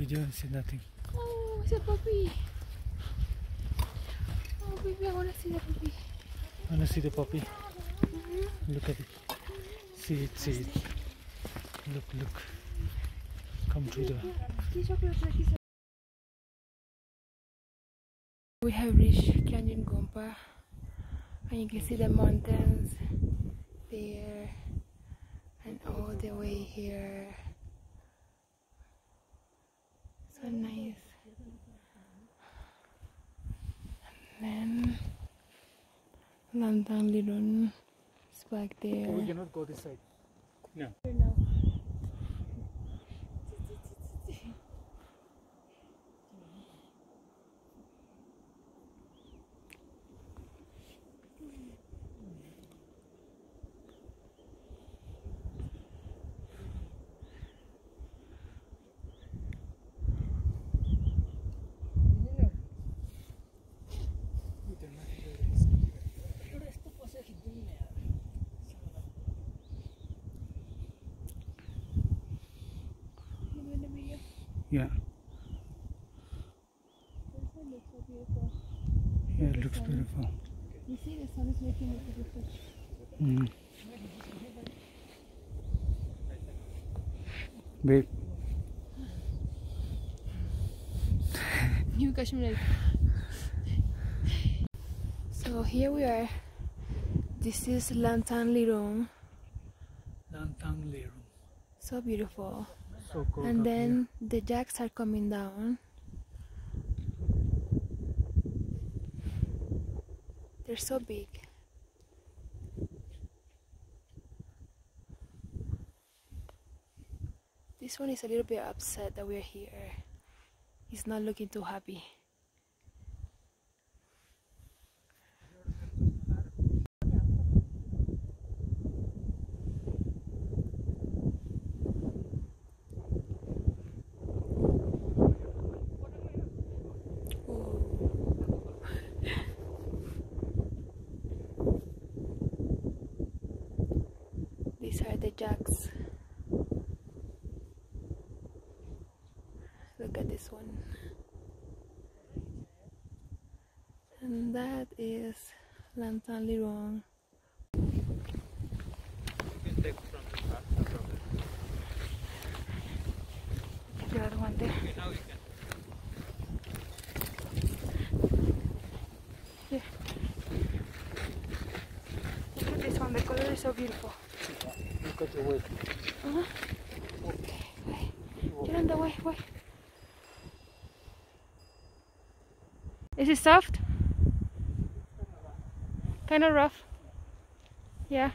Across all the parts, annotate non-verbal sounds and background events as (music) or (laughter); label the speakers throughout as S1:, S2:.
S1: video and see nothing.
S2: Oh, it's a puppy. Oh, baby, I want to see the puppy.
S1: Wanna see the puppy? Look at it. See it, see it. Look, look. Come to the.
S2: We have reached Kyanjin Gumpa and you can see the mountains there and all the way here. So nice. And then Lantang there.
S1: Oh, we cannot go this side. No. Yeah. Yeah, it looks beautiful.
S2: You see the sun is making it beautiful.
S1: Mm. Babe,
S2: New Kashmir. So here we are. This is Lantang Lirung.
S1: Lantang Lirung.
S2: So beautiful.
S1: So cold.
S2: And then the jacks are coming down. They're so big. This one is a little bit upset that we're here. He's not looking too happy. These are the jacks. Look at this one. And that is Lantang Lirung. The other one there. Here. Look at this one, the color is so beautiful.
S1: Look at the way.
S2: Uh-huh. Wait, get on the way, wait. Is it soft? Kind of rough. Yeah.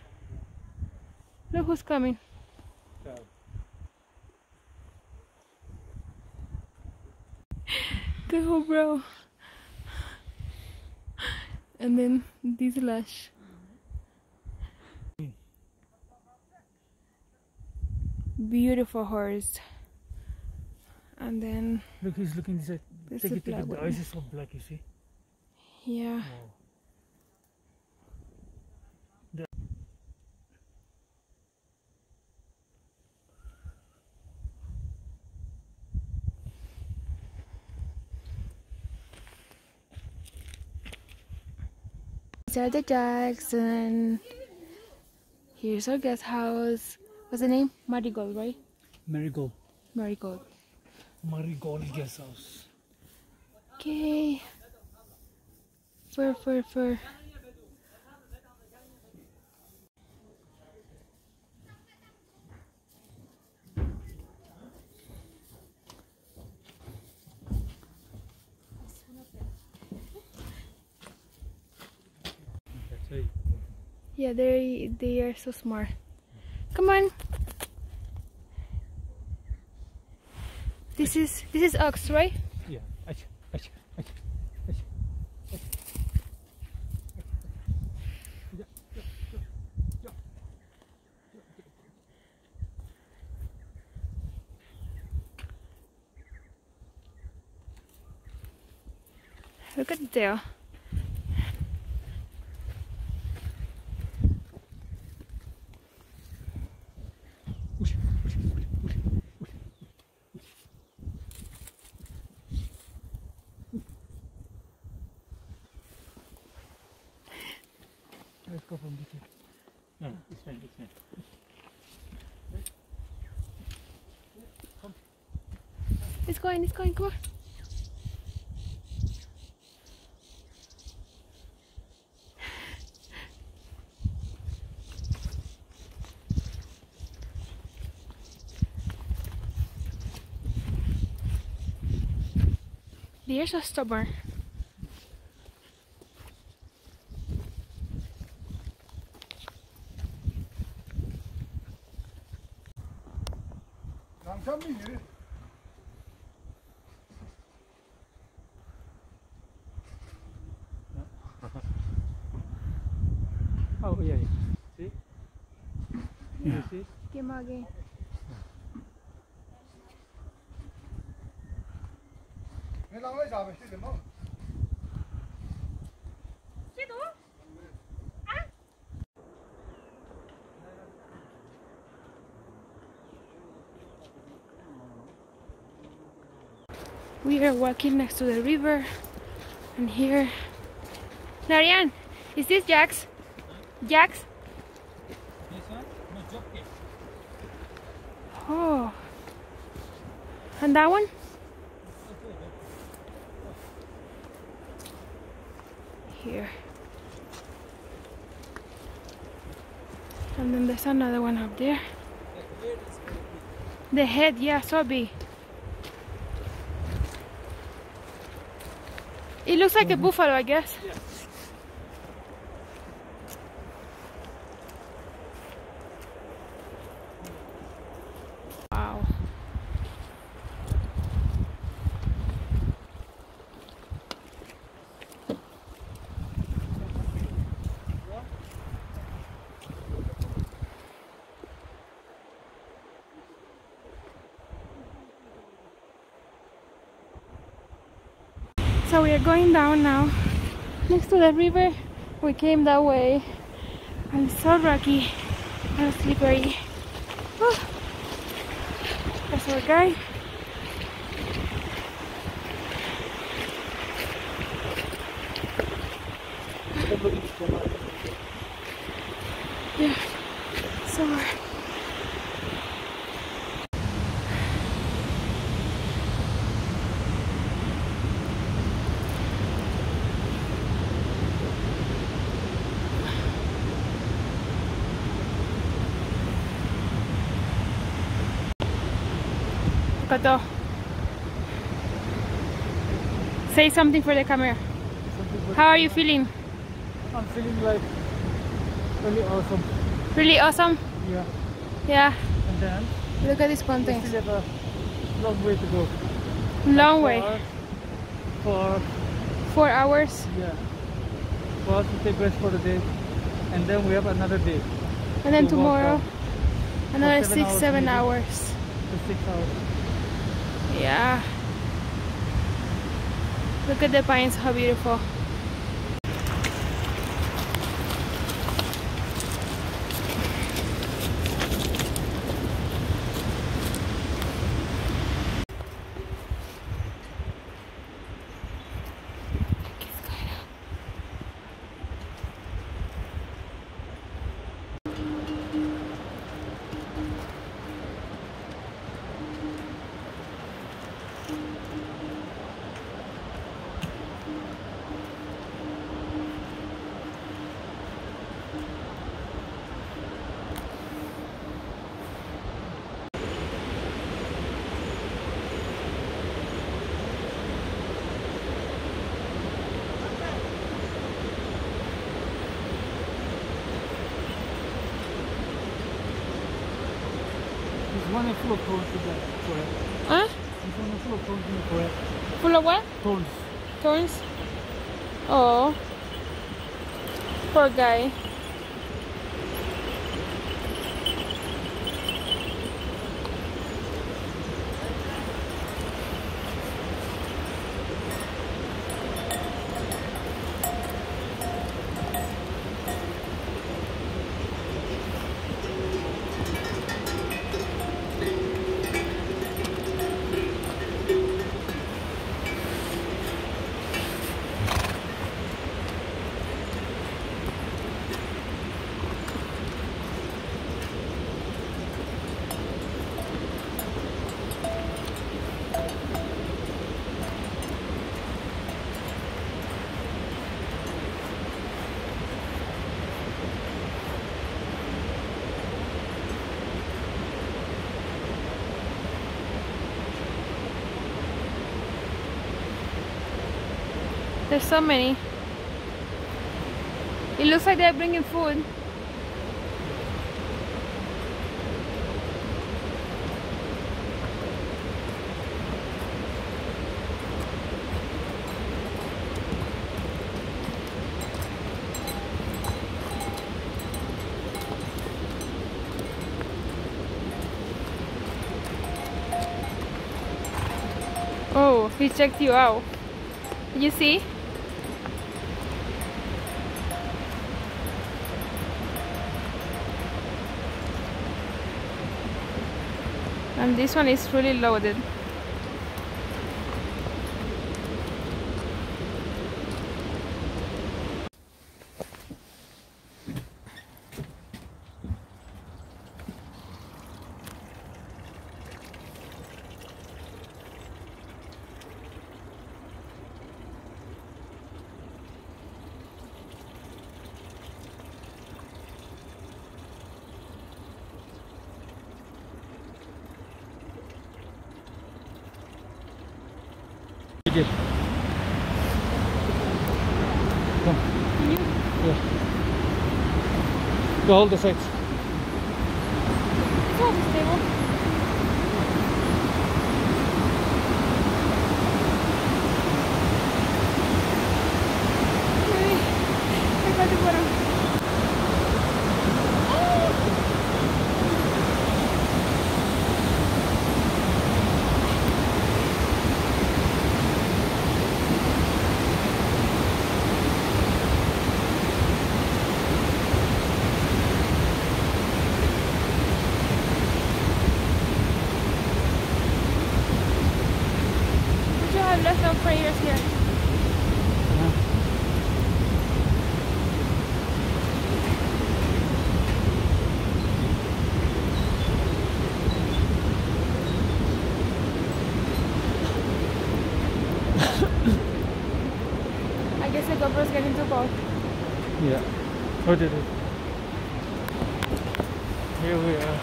S2: Look who's coming. (laughs) Go, bro. And then this lash. Beautiful horse. And then
S1: Look, he's looking this side. Take it, take it. The eyes is so black, you see.
S2: yeah.
S1: Wow.
S2: These are the Jackson. Here's our guest house. What's the name? Marigold, right?
S1: Marigold.
S2: Marigold.
S1: Marigold guest house.
S2: Okay. Fur, fur, fur. Yeah, they they are so smart. Come on. This is this is ox, right?
S1: Yeah. Acha, acha, acha, acha, acha. Yeah, yeah, yeah, yeah.
S2: Look at the tail.
S3: Go from between. No, this one, this one.
S2: It's going, it's going, come on. They're so stubborn.
S4: आगे
S2: We are walking next to the river and here. Narian, is this Jax? Jax? That one? Here. And then there's another one up there. The head, yeah, so big. It looks like a mm-hmm. buffalo, I guess. Wow. So we are going down now next to the river. We came that way and it's so rocky and slippery. Whew. Oh. That's our guy. Yeah, so Kato. Say something for the camera. How are you feeling?
S3: I'm feeling like really awesome.
S2: Really awesome?
S3: Yeah.
S2: Yeah.
S3: And then
S2: Look at these
S3: we
S2: mountains.
S3: still have a long way to go.
S2: Long way.
S3: For,
S2: Four hours.
S3: yeah. For us to take rest for the day. And then we have another day.
S2: And then
S3: To
S2: tomorrow, another
S3: seven
S2: six,
S3: hours
S2: seven hours.
S3: to six hours.
S2: Yeah. Look at the pines, how beautiful.
S3: Full of thorns that correct?
S2: Huh?
S3: This one is full of thorns in the correct?
S2: Full of what?
S3: Thorns.
S2: Thorns? Oh. Poor guy. There's so many. It looks like they're bringing food. Oh, he checked you out. You see? And this one is fully loaded.
S1: Did. Come. Yeah. Go hold the sides. Yeah. What did it? Here we are.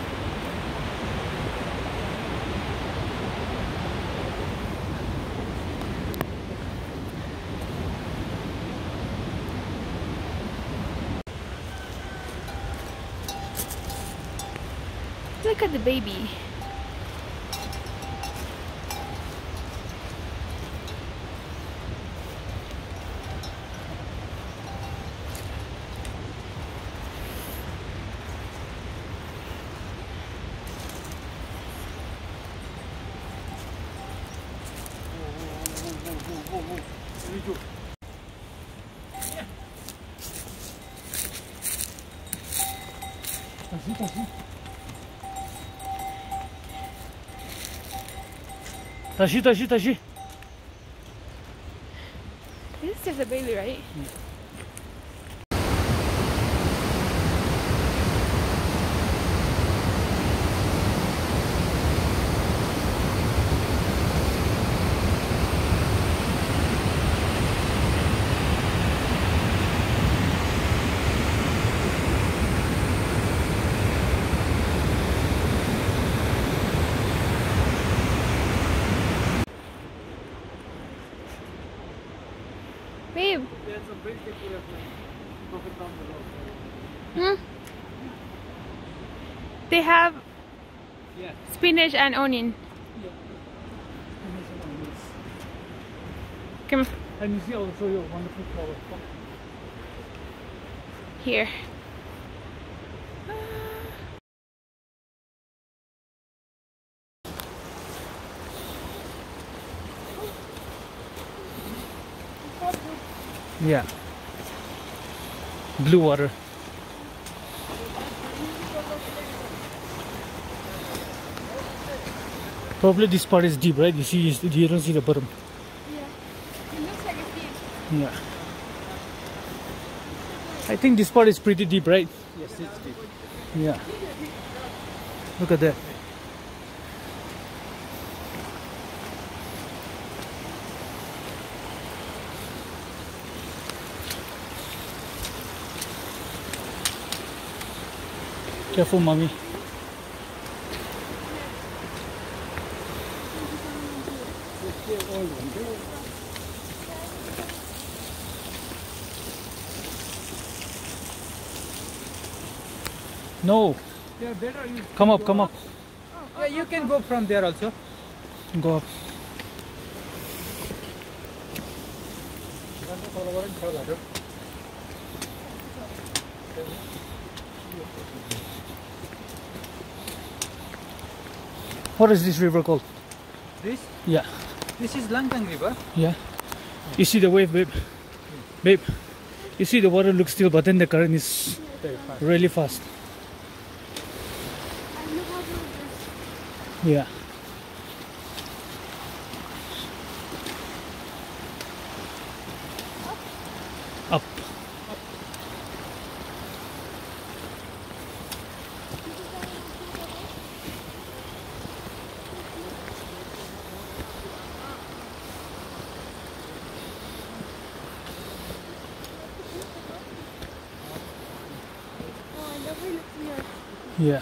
S2: Look at the baby.
S1: vou. Tá assim, tá assim. Tá gi, tá gi, tá gi.
S2: This is a baby, right? Yeah. They have
S1: Yeah.
S2: spinach and onion. Come
S1: And you see also your wonderful flower.
S2: here.
S1: Yeah. Blue water. Probably this part is deep, right? You see, you don't see the bottom.
S2: Yeah. It looks like it's deep.
S1: Yeah. I think this part is pretty deep, right?
S5: Yes, it's deep.
S1: Yeah. Look at that. Careful, mommy. No,
S3: Yeah, better you.
S1: come up, come up.
S3: Yeah, you can go from there also.
S1: Go up. What is this river called?
S3: This,
S1: Yeah,
S3: this is Langtang River.
S1: yeah. You see the wave, babe? Babe, you see the water looks still, but then the current is really fast. Yeah. Up. Yeah.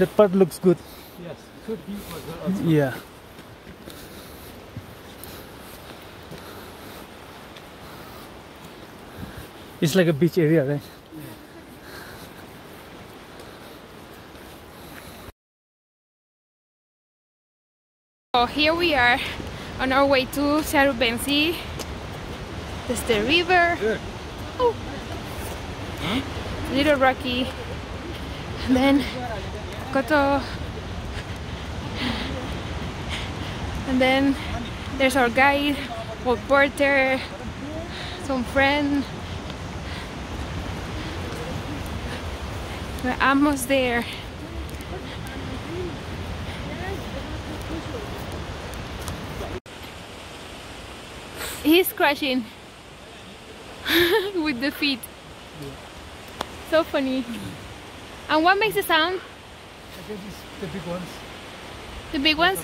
S1: That part looks good.
S3: Yes, so deep was there also.
S1: Yeah. It's like a beach area, right?
S2: So here we are on our way to Syarubensi. There's the river.
S3: Good.
S2: Oh. Little rocky. And then And then there's our guide, our porter, some friend. We're almost there. He's crashing (laughs) with the feet. So funny. And what makes the sound?
S1: The big ones.
S2: The big ones?